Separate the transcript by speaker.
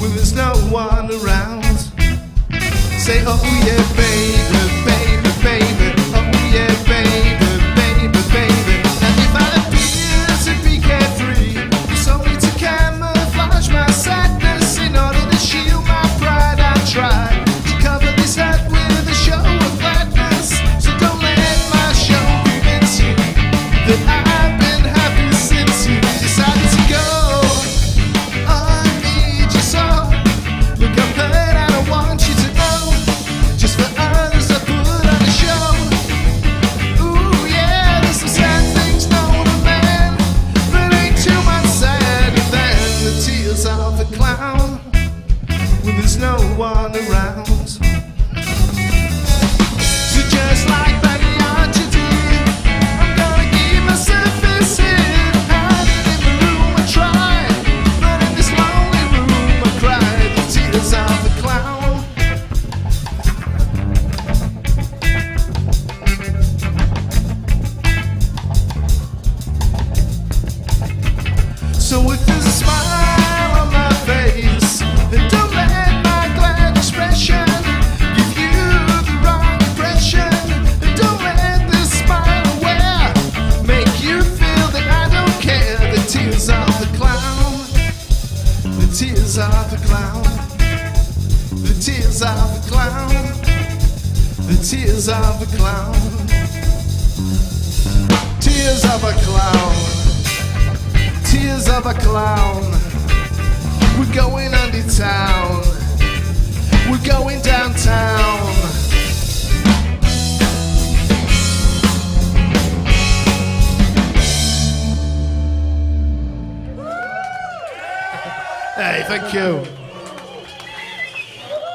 Speaker 1: when there's no one around. Say, oh yeah, baby. baby. no one around. tears of the clown. The tears of the clown. The tears of the clown. Tears of a clown. Tears of a clown. We're going under town. We're going downtown. Hey, thank you.